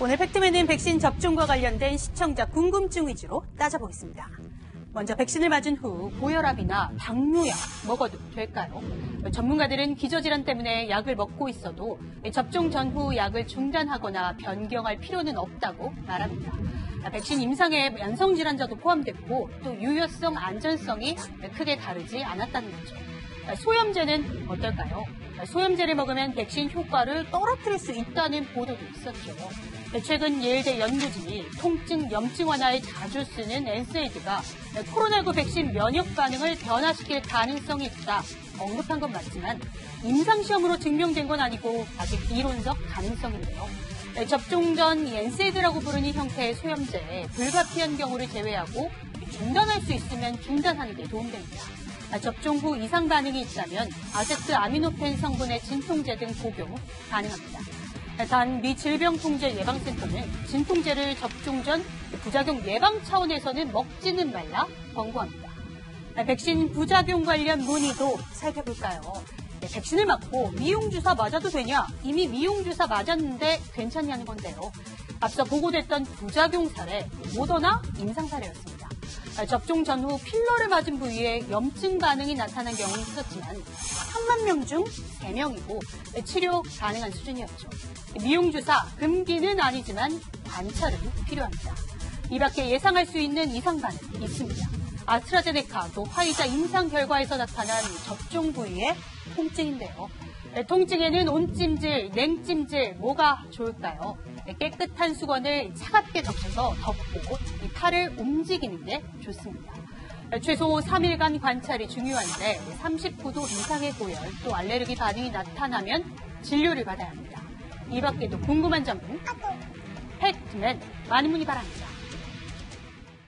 오늘 팩트맨은 백신 접종과 관련된 시청자 궁금증 위주로 따져보겠습니다. 먼저 백신을 맞은 후 고혈압이나 당뇨약 먹어도 될까요? 전문가들은 기저질환 때문에 약을 먹고 있어도 접종 전후 약을 중단하거나 변경할 필요는 없다고 말합니다. 백신 임상에 만성질환자도 포함됐고 또 유효성, 안전성이 크게 다르지 않았다는 거죠. 소염제는 어떨까요? 소염제를 먹으면 백신 효과를 떨어뜨릴 수 있다는 보도도 있었죠. 최근 예일대 연구진이 통증, 염증 완화에 자주 쓰는 NSAID가 코로나19 백신 면역 반응을 변화시킬 가능성이 있다 언급한 건 맞지만 임상시험으로 증명된 건 아니고 아직 이론적 가능성인데요. 접종 전 NSAID라고 부르는 형태의 소염제 불가피한 경우를 제외하고 중단할 수 있으면 중단하는 게 도움됩니다. 접종 후 이상 반응이 있다면 아세트 아미노펜 성분의 진통제 등 복용 가능합니다. 단 미 질병통제예방센터는 진통제를 접종 전 부작용 예방 차원에서는 먹지는 말라 권고합니다. 백신 부작용 관련 문의도 살펴볼까요? 네, 백신을 맞고 미용주사 맞아도 되냐? 이미 미용주사 맞았는데 괜찮냐는 건데요. 앞서 보고됐던 부작용 사례, 모더나 임상 사례였습니다. 접종 전후 필러를 맞은 부위에 염증 반응이 나타난 경우는 있었지만 3만 명 중 3명이고 치료 가능한 수준이었죠. 미용주사 금기는 아니지만 관찰은 필요합니다. 이 밖에 예상할 수 있는 이상 반응 있습니다. 아스트라제네카 또 화이자 임상 결과에서 나타난 접종 부위의 통증인데요. 통증에는 온찜질, 냉찜질 뭐가 좋을까요? 깨끗한 수건을 차갑게 덮어서 덮고 이 팔을 움직이는 게 좋습니다. 최소 3일간 관찰이 중요한데 39도 이상의 고열 또 알레르기 반응이 나타나면 진료를 받아야 합니다. 이 밖에도 궁금한 점은 팩트맨 많은 문의 바랍니다.